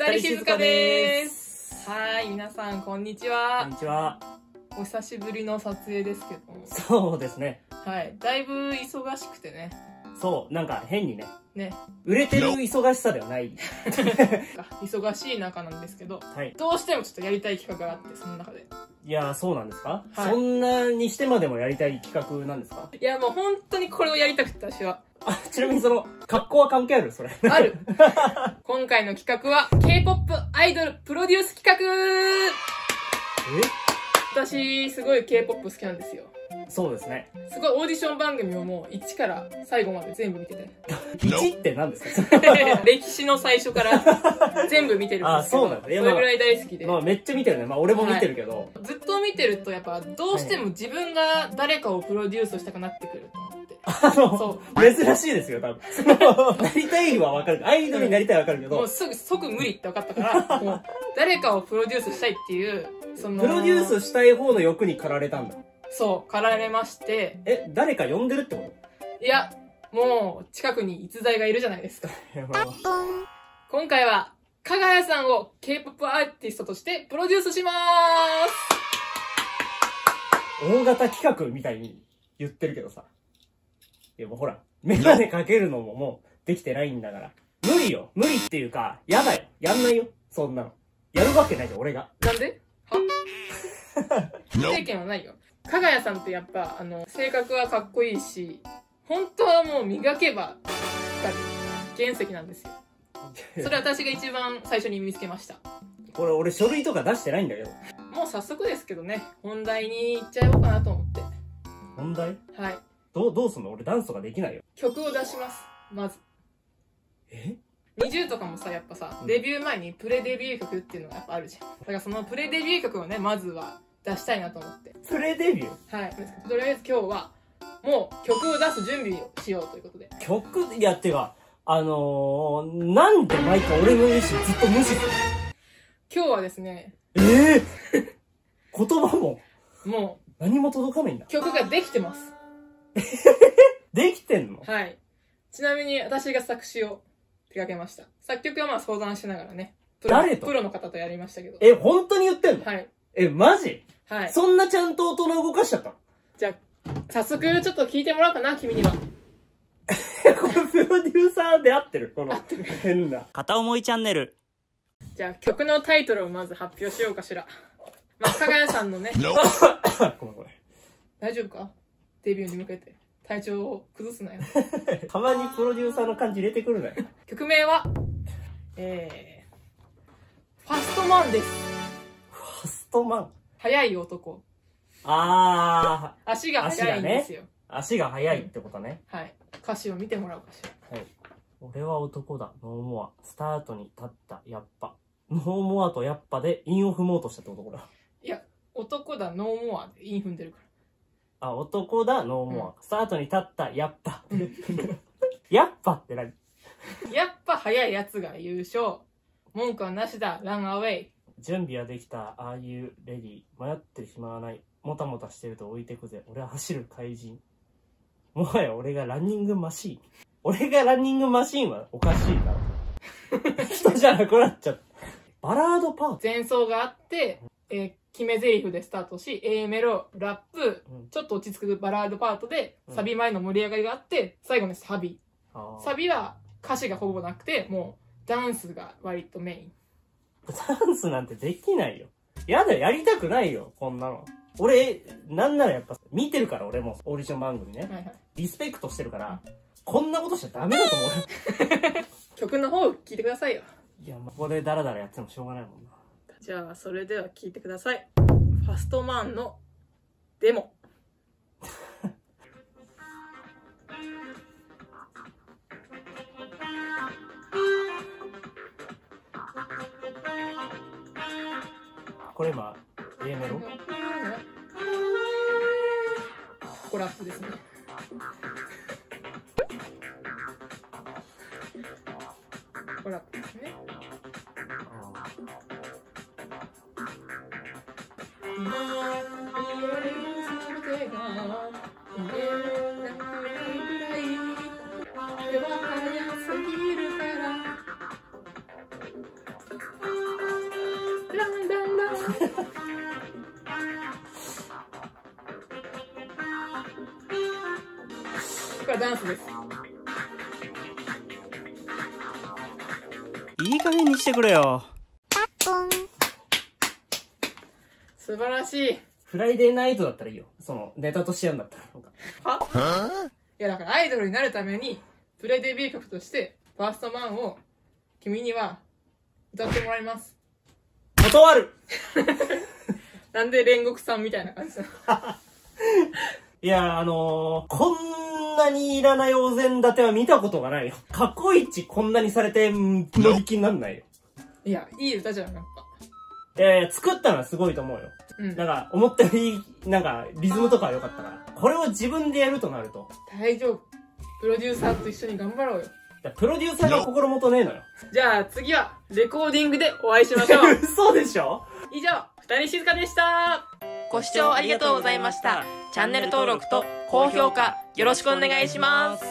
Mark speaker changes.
Speaker 1: 二人静かです。はい、皆さんこんにち
Speaker 2: こ
Speaker 1: は
Speaker 2: ん。にちは。
Speaker 1: お久しぶりの撮影ですけども。
Speaker 2: そうですね。
Speaker 1: はい、だいぶ忙しくてね。
Speaker 2: そう、なんか変にね、
Speaker 1: ね、
Speaker 2: 売れてる忙しさではない。
Speaker 1: 忙しい中なんですけど、
Speaker 2: はい。
Speaker 1: どうしてもちょっとやりたい企画があって、その中で。
Speaker 2: いやー、そうなんですか、
Speaker 1: はい
Speaker 2: そんなにしてまでもやりたい企画なんですか？
Speaker 1: いや、もう本当にこれをやりたくて、私は。
Speaker 2: あ、ちなみにその、格好は関係ある？それ。
Speaker 1: ある。今回の企画は、K-POP アイドルプロデュース企画私、すごい K-POP 好きなんですよ。
Speaker 2: えそうですね。
Speaker 1: すごいオーディション番組をもう1から最後まで全部見てて。
Speaker 2: 1って何ですか？
Speaker 1: 歴史の最初から全部見てるんですけど、
Speaker 2: あそうなんだ
Speaker 1: それぐらい大好きで。
Speaker 2: まあめっちゃ見てるね。まあ俺も見てるけど。
Speaker 1: ずっと見てるとやっぱどうしても自分が誰かをプロデュースしたくなってくると思って。
Speaker 2: あの、
Speaker 1: そう。
Speaker 2: 珍しいですよ、多分。なりたいはわかる。アイドルになりたいはわかるけど、
Speaker 1: もうすぐ即無理って分かったから、もう誰かをプロデュースしたいっていう、その、
Speaker 2: プロデュースしたい方の欲に駆られたんだ。
Speaker 1: そう、駆られまして、
Speaker 2: え、誰か呼んでるってこ
Speaker 1: いや、もう近くに逸材がいるじゃないですか。今回は、かがやさんを K-POP アーティストとしてプロデュースしまー
Speaker 2: 大型企画みたいに言ってるけどさ。いやもうほら、メガネかけるのももうできてないんだから。無理よ。無理っていうか、やだよ。やんないよ。そんなの。やるわけないじゃん、俺が。
Speaker 1: す。なんで？は？経験はないよ。かがやさんってやっぱ、あの、性格はかっこいいし、本当はもう磨けば、光る原石なんですよ。それ私が一番最初に見つけました。
Speaker 2: これ俺書類とか出してないんだけど。
Speaker 1: もう早速ですけどね、本題に行っちゃおうかなと思って。
Speaker 2: 問題？
Speaker 1: はい。
Speaker 2: どう、どうすんの？俺ダンスとかできないよ。
Speaker 1: 曲を出します。まず。
Speaker 2: え
Speaker 1: ？20とかもさ、やっぱさ
Speaker 2: う、ん
Speaker 1: デビュー前にプレデビュー曲っていうのがやっぱあるじゃん。だからそのプレデビュー曲をね、まずは出したいなと思って。
Speaker 2: プレデビュー
Speaker 1: はい。とりあえず今日は、もう曲を出す準備をしようということで。
Speaker 2: 曲、いや、ってか、あのー、なんで毎回俺の意思ずっと無視する？
Speaker 1: 今日はですね、
Speaker 2: のええ 言葉も？
Speaker 1: も
Speaker 2: 何も届かないんだ
Speaker 1: う。曲ができてます。
Speaker 2: できてんの？
Speaker 1: はい。ちなみに私が作詞を手掛けました。作曲はまあ相談しながらね。プロ
Speaker 2: 誰と
Speaker 1: プロの方とやりましたけど。
Speaker 2: え、本当に言ってんの
Speaker 1: はい。
Speaker 2: え、マジ？
Speaker 1: はい。
Speaker 2: そんなちゃんと大人動かしちゃったの？
Speaker 1: じゃあ、早速ちょっと聞いてもらおうかな、君には。
Speaker 2: これプロデューサーで合ってるこの変な。
Speaker 3: 片思いチャンネル
Speaker 1: じゃあ曲のタイトルをまず発表しようかしら。まあ、かがやさんのね、
Speaker 2: ごめんごめん。
Speaker 1: 大丈夫か？デビューに向けて。体調を崩すなよ。
Speaker 2: たまにプロデューサーの感じ入れてくるなよ。
Speaker 1: 曲名は、えー、ファストマンです。
Speaker 2: トマン。
Speaker 1: 速い男。
Speaker 2: あ
Speaker 1: 足が速いんですよ。
Speaker 2: ー、足が速いってことね。
Speaker 1: はい。歌詞を見てもらおうかしら。
Speaker 2: はい。俺は男だ、 No more。スタートに立った、やっぱ。 No more とやっぱで韻を踏もうとしたってことこれ。
Speaker 1: いや、男だ、 No more で韻踏んでるか
Speaker 2: あ、男だ、 No more。
Speaker 1: う
Speaker 2: スタートに立った、やっぱ。
Speaker 1: う ん
Speaker 2: やっぱって何？
Speaker 1: ら。やっぱ速いやつが優勝。文句はなしだ、 run away。
Speaker 2: 準備はできた、 Are you ready 迷ってる暇はない。もたもたしてると置いてくぜ。俺は走る怪人。もはや俺がランニングマシーン。俺がランニングマシーンはおかしいだろ。人じゃなくなっちゃった。バラードパート
Speaker 1: 前奏があって、えー決め台詞でスタートし、A メロ、ラップ、
Speaker 2: うん
Speaker 1: ちょっと落ち着くバラードパートで、
Speaker 2: うん
Speaker 1: サビ前の盛り上がりがあって、最後のサビ。サビは歌詞がほぼなくて、もうダンスが割とメイン。
Speaker 2: ダンスなんてできないよ。やだよ、やりたくないよ、こんなの。俺、なんならやっぱ、見てるから俺も、オーディション番組ね。
Speaker 1: はいはい。
Speaker 2: リスペクトしてるから、こんなことしちゃダメだと思うよ。
Speaker 1: 曲の方聞いてくださいよ。
Speaker 2: いや、ここでダラダラやってもしょうがないもんな。
Speaker 1: じゃあ、それでは聞いてください。ファストマンのデモ。
Speaker 2: これ今、A メロ？
Speaker 1: ここラップですね。ここラップですね。曲はダンスです。
Speaker 3: いい加減にしてくれよ。
Speaker 1: 素晴らしい。
Speaker 2: フライデーナイトだったらいいよ。その、ネタとしてやるんだったら。
Speaker 1: はいやだからアイドルになるために、プレデビュー曲として、ファーストマンを君には歌ってもらいます。
Speaker 2: 断る
Speaker 1: なんで煉獄さんみたいな感じなの？
Speaker 2: いや、あのー、こんなにいらないお膳立ては見たことがないよ。過去一こんなにされて、うん乗り気になんないよ。
Speaker 1: いや、いい歌じゃん、やっぱ。
Speaker 2: いやいや、作ったのはすごいと思うよ。
Speaker 1: うん。
Speaker 2: なんか、思ったより、なんか、リズムとかは良かったから。これを自分でやるとなると。
Speaker 1: 大丈夫。プロデューサーと一緒に頑張ろうよ。
Speaker 2: いやプロデューサーが心もとねえのよ。
Speaker 1: じゃあ次は、レコーディングでお会いしましょう。
Speaker 2: 嘘でしょ？
Speaker 1: 以上、二人静かでした
Speaker 4: ご視聴ありがとうございました。チャンネル登録と高評価よろしくお願いします。